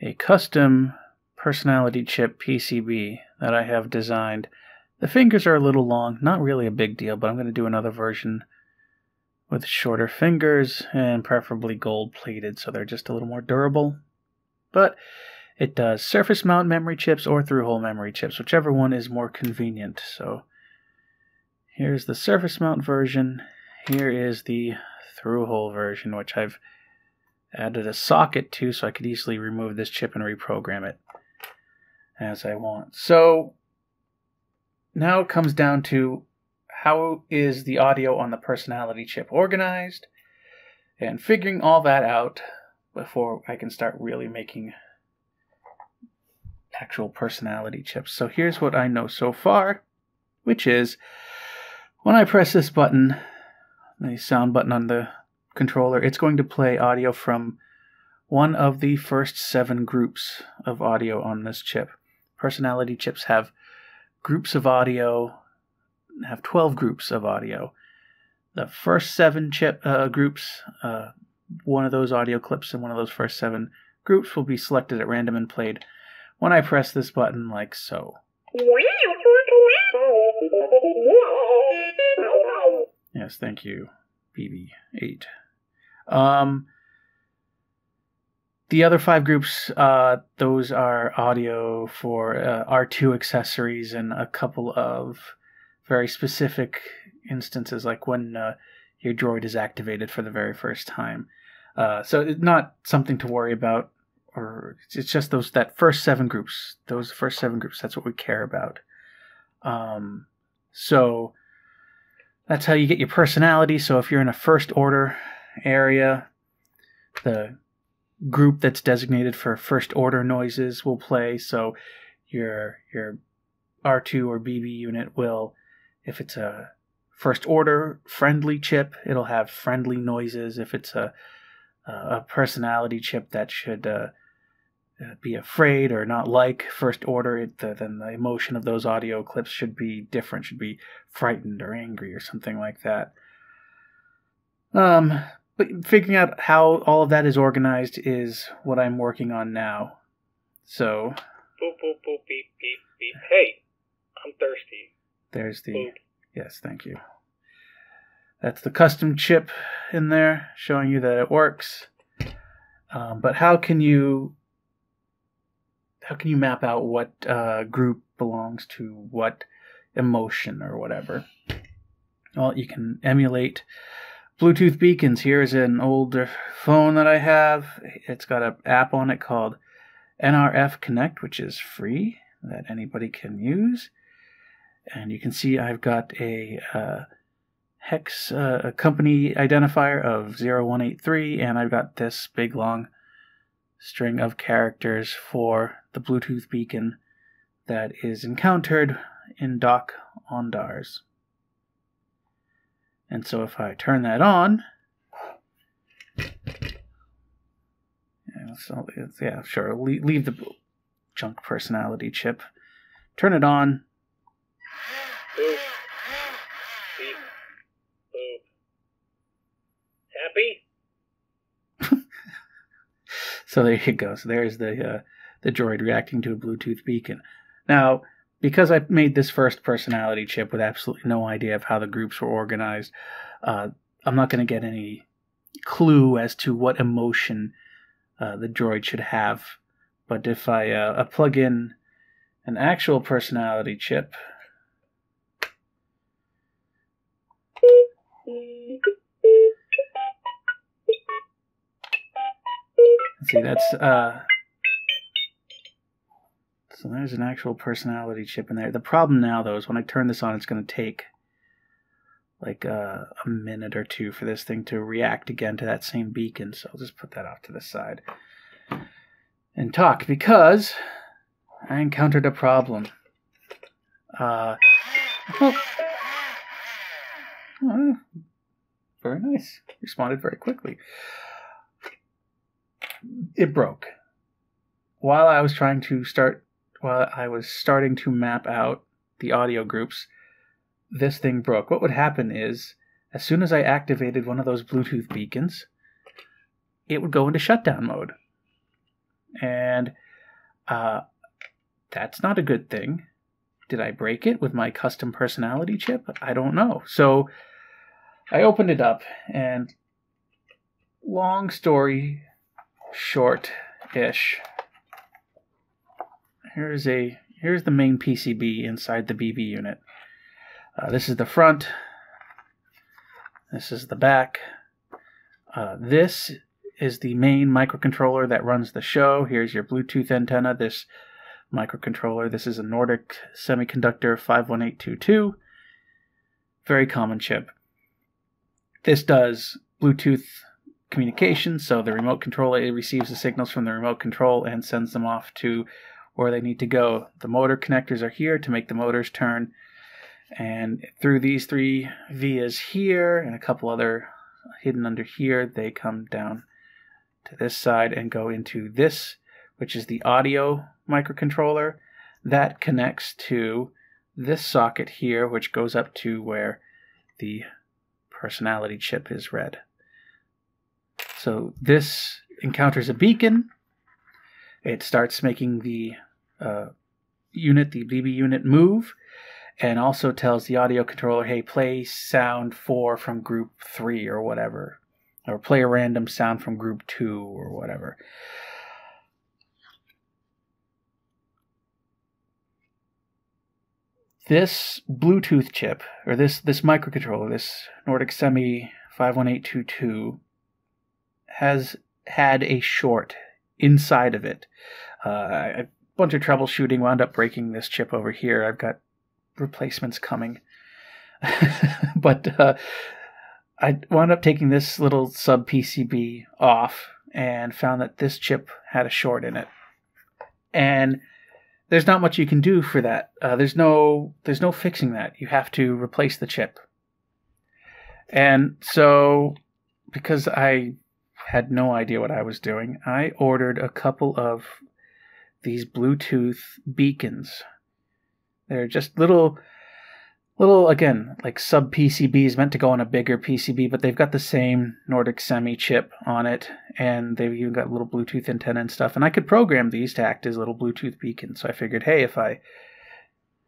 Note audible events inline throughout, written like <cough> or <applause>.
a custom personality chip PCB that I have designed. The fingers are a little long, not really a big deal, but I'm going to do another version with shorter fingers and preferably gold plated so they're just a little more durable. But it does surface mount memory chips or through hole memory chips, whichever one is more convenient. So here's the surface mount version. Here is the through hole version, which I've added a socket too so I could easily remove this chip and reprogram it as I want. So now it comes down to how is the audio on the personality chip organized and figuring all that out before I can start really making actual personality chips. So here's what I know so far, which is when I press this button, the sound button on the controller, it's going to play audio from one of the first seven groups of audio on this chip. Personality chips have groups of audio, have 12 groups of audio. The first seven chip uh, groups, uh, one of those audio clips in one of those first seven groups will be selected at random and played when I press this button like so. Yes, thank you, BB8. Um, the other five groups, uh, those are audio for uh, R2 accessories and a couple of very specific instances, like when uh, your droid is activated for the very first time. Uh, so it's not something to worry about, or it's just those that first seven groups. Those first seven groups. That's what we care about. Um, so that's how you get your personality. So if you're in a first order area, the group that's designated for first order noises will play. So your your R2 or BB unit will, if it's a first order friendly chip, it'll have friendly noises. If it's a a personality chip that should uh, uh, be afraid or not like first order, it, the, then the emotion of those audio clips should be different, should be frightened or angry or something like that. Um, but figuring out how all of that is organized is what I'm working on now. So. Boop, boop, boop, beep, beep, beep. Hey, I'm thirsty. There's the. Boop. Yes, thank you. That's the custom chip in there showing you that it works. Um, but how can you how can you map out what uh, group belongs to what emotion or whatever? Well, you can emulate Bluetooth beacons. Here's an older phone that I have. It's got an app on it called NRF Connect, which is free that anybody can use. And you can see I've got a uh, hex uh, a company identifier of 0183, and I've got this big long string of characters for the Bluetooth beacon that is encountered in dock on DARS. And so if I turn that on, yeah, so yeah sure, leave, leave the junk personality chip, turn it on. Happy? <laughs> so there you go. So there's the uh, the droid reacting to a Bluetooth beacon. Now, because I made this first personality chip with absolutely no idea of how the groups were organized, uh, I'm not going to get any clue as to what emotion uh, the droid should have. But if I, uh, plug in an actual personality chip, see that's uh, so there's an actual personality chip in there. The problem now, though, is when I turn this on, it's going to take like uh, a minute or two for this thing to react again to that same beacon. So I'll just put that off to the side and talk because I encountered a problem. Uh, oh, oh, very nice. Responded very quickly. It broke. While I was trying to start while I was starting to map out the audio groups, this thing broke. What would happen is, as soon as I activated one of those Bluetooth beacons, it would go into shutdown mode. and uh, that's not a good thing. Did I break it with my custom personality chip? I don't know. So I opened it up, and long story short ish, here's a here's the main PCB inside the BB unit. Uh, this is the front. This is the back. Uh, this is the main microcontroller that runs the show. Here's your Bluetooth antenna. This microcontroller. This is a Nordic Semiconductor 51822. Very common chip. This does Bluetooth communication, so the remote controller receives the signals from the remote control and sends them off to where they need to go. The motor connectors are here to make the motors turn. And through these three vias here and a couple other hidden under here, they come down to this side and go into this, which is the audio microcontroller. That connects to this socket here, which goes up to where the personality chip is read. So this encounters a beacon. It starts making the uh, unit, the BB unit, move, and also tells the audio controller, hey, play sound 4 from group 3 or whatever, or play a random sound from group 2 or whatever. This Bluetooth chip, or this, this microcontroller, this Nordic Semi 51822, has had a short inside of it. Uh, a bunch of troubleshooting wound up breaking this chip over here. I've got replacements coming. <laughs> but uh, I wound up taking this little sub PCB off and found that this chip had a short in it. And there's not much you can do for that. Uh, there's no there's no fixing that. You have to replace the chip. And so because I had no idea what I was doing, I ordered a couple of these Bluetooth beacons. They're just little little again like sub PCBs meant to go on a bigger PCB, but they've got the same Nordic Semi chip on it, and they've even got little Bluetooth antenna and stuff. And I could program these to act as little Bluetooth beacons. So I figured, hey, if I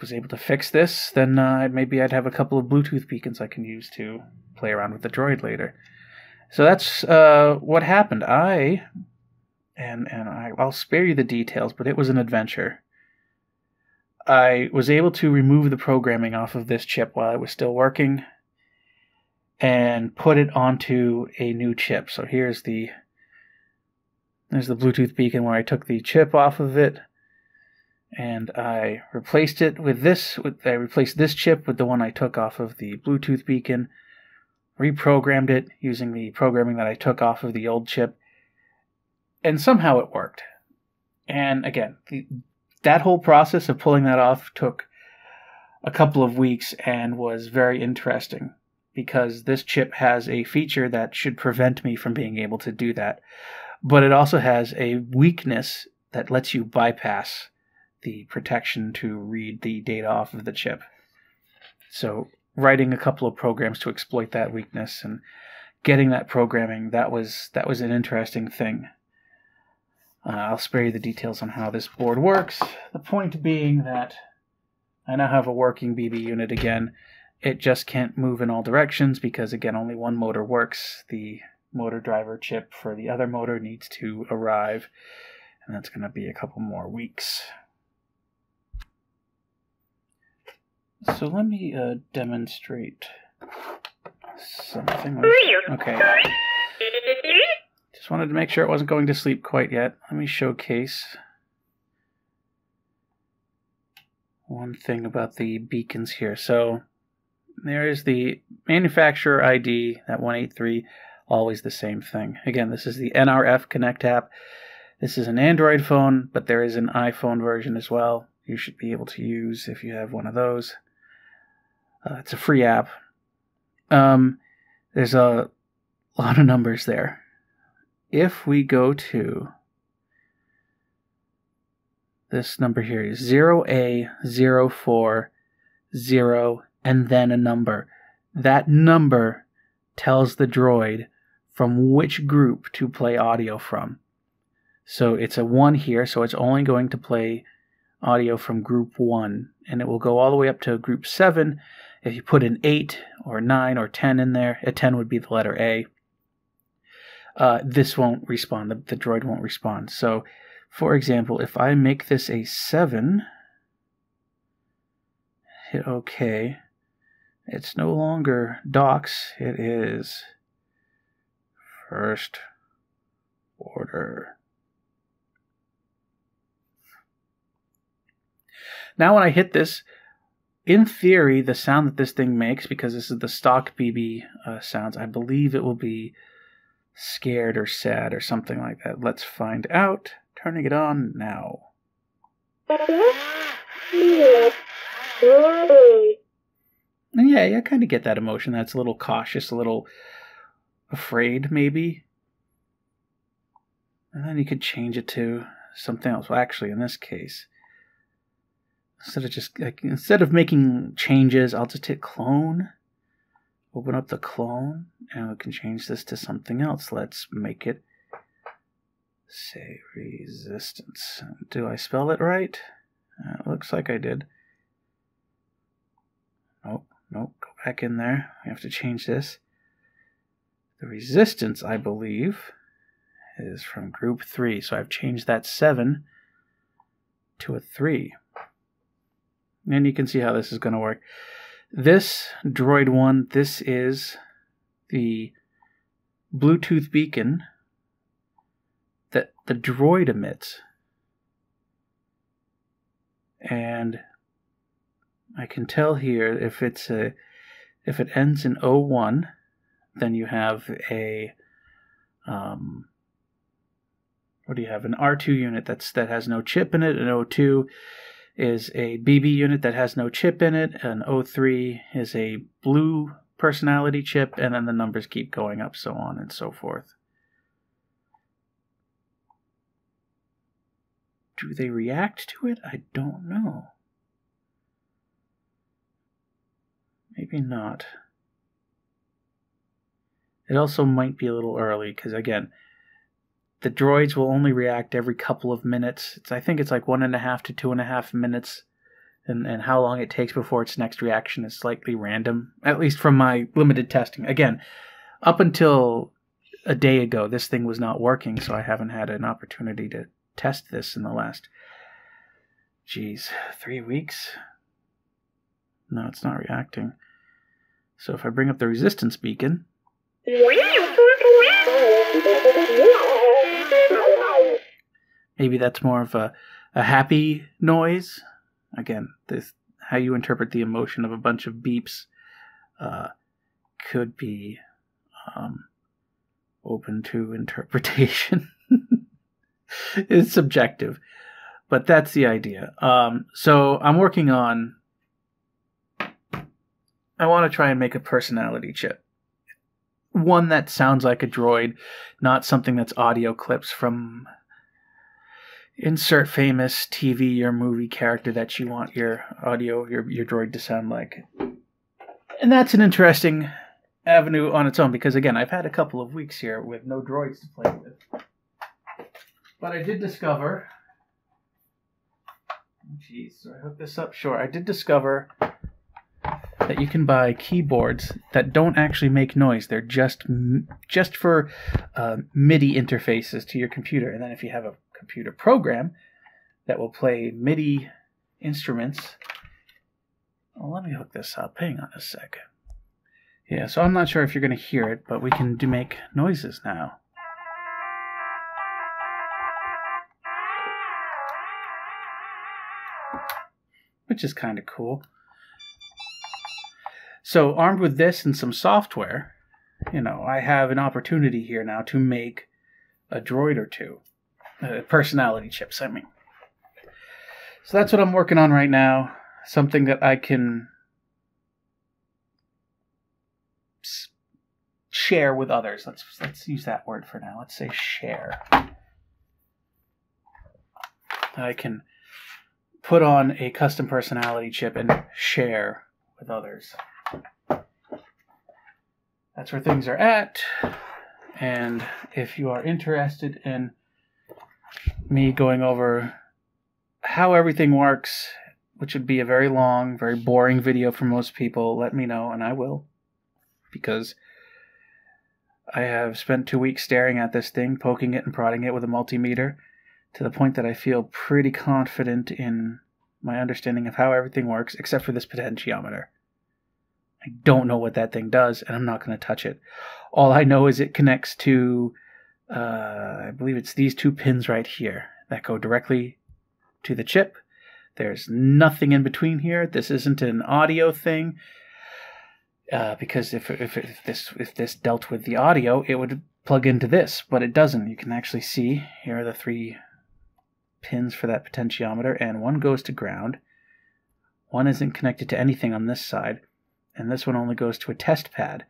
was able to fix this, then uh, maybe I'd have a couple of Bluetooth beacons I can use to play around with the droid later. So that's uh, what happened. I and and I, I'll spare you the details, but it was an adventure. I was able to remove the programming off of this chip while it was still working and put it onto a new chip. So here's the there's the Bluetooth beacon where I took the chip off of it and I replaced it with this with I replaced this chip with the one I took off of the Bluetooth beacon, reprogrammed it using the programming that I took off of the old chip, and somehow it worked. And again, the, that whole process of pulling that off took a couple of weeks and was very interesting because this chip has a feature that should prevent me from being able to do that. But it also has a weakness that lets you bypass the protection to read the data off of the chip. So, writing a couple of programs to exploit that weakness and getting that programming that was that was an interesting thing. Uh, I'll spare you the details on how this board works. The point being that I now have a working BB unit again. It just can't move in all directions because, again, only one motor works. The motor driver chip for the other motor needs to arrive, and that's going to be a couple more weeks. So let me uh, demonstrate something. Okay. <laughs> Just wanted to make sure it wasn't going to sleep quite yet. Let me showcase one thing about the beacons here. So there is the manufacturer ID, that 183, always the same thing. Again, this is the NRF Connect app. This is an Android phone, but there is an iPhone version as well. You should be able to use if you have one of those. Uh, it's a free app. Um, there's a lot of numbers there if we go to this number here is 0A040 and then a number. That number tells the droid from which group to play audio from. So it's a 1 here, so it's only going to play audio from group 1, and it will go all the way up to group 7. If you put an 8 or 9 or 10 in there, a 10 would be the letter A. Uh, this won't respond, the, the droid won't respond. So, for example, if I make this a 7, hit OK, it's no longer docs, it is first order. Now, when I hit this, in theory, the sound that this thing makes, because this is the stock BB uh, sounds, I believe it will be scared or sad or something like that. Let's find out. Turning it on now. And yeah, I kind of get that emotion. That's a little cautious, a little afraid, maybe. And then you could change it to something else. Well, actually, in this case, instead of just like instead of making changes, I'll just hit clone. Open up the clone, and we can change this to something else. Let's make it say resistance. Do I spell it right? Uh, it looks like I did. Nope, nope. Go back in there. We have to change this. The resistance, I believe, is from group 3. So I've changed that 7 to a 3. And you can see how this is going to work. This Droid 1, this is the Bluetooth beacon that the droid emits. And I can tell here if it's a if it ends in 01 then you have a um, what do you have? An R2 unit that's that has no chip in it. An O2 is a BB unit that has no chip in it. An O3 is a blue personality chip, and then the numbers keep going up, so on and so forth. Do they react to it? I don't know. Maybe not. It also might be a little early because again, the droids will only react every couple of minutes. It's, I think it's like one and a half to two and a half minutes, and and how long it takes before its next reaction is slightly random. At least from my limited testing. Again, up until a day ago, this thing was not working, so I haven't had an opportunity to test this in the last, geez, three weeks. No, it's not reacting. So if I bring up the resistance beacon, Maybe that's more of a, a happy noise. Again, this how you interpret the emotion of a bunch of beeps uh, could be um, open to <laughs> interpretation. it's subjective, but that's the idea. Um, so I'm working on. I want to try and make a personality chip one that sounds like a droid, not something that's audio clips from insert famous TV or movie character that you want your audio, your, your droid to sound like. And that's an interesting avenue on its own because, again, I've had a couple of weeks here with no droids to play with. But I did discover. Jeez, so I hook this up? Sure. I did discover that you can buy keyboards that don't actually make noise. They're just just for uh, MIDI interfaces to your computer. And then if you have a computer program that will play MIDI instruments, well, let me hook this up. Hang on a second. Yeah, so I'm not sure if you're going to hear it, but we can do make noises now. Which is kind of cool. So, armed with this and some software, you know, I have an opportunity here now to make a droid or two. Uh, personality chips, I mean. So that's what I'm working on right now. Something that I can share with others. Let's let's use that word for now. Let's say share. I can put on a custom personality chip and share with others that's where things are at. And if you are interested in me going over how everything works, which would be a very long, very boring video for most people, let me know, and I will. Because I have spent two weeks staring at this thing, poking it and prodding it with a multimeter, to the point that I feel pretty confident in my understanding of how everything works, except for this potentiometer. I don't know what that thing does, and I'm not going to touch it. All I know is it connects to, uh, I believe it's these two pins right here that go directly to the chip. There's nothing in between here. This isn't an audio thing. Uh, because if, if, if this if this dealt with the audio, it would plug into this, but it doesn't. You can actually see here are the three pins for that potentiometer, and one goes to ground. One isn't connected to anything on this side, and this one only goes to a test pad.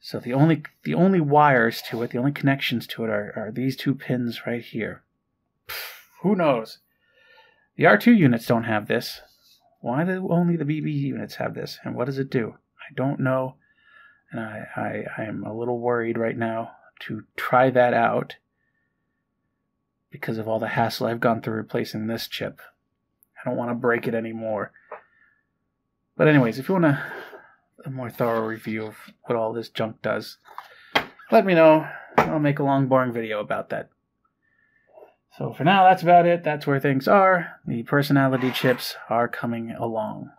So the only the only wires to it, the only connections to it are, are these two pins right here. Who knows? The R2 units don't have this. Why do only the BB units have this? And what does it do? I don't know. And I, I, I am a little worried right now to try that out because of all the hassle I've gone through replacing this chip. I don't want to break it anymore. But anyways, if you want a, a more thorough review of what all this junk does, let me know. I'll make a long, boring video about that. So for now, that's about it. That's where things are. The personality chips are coming along.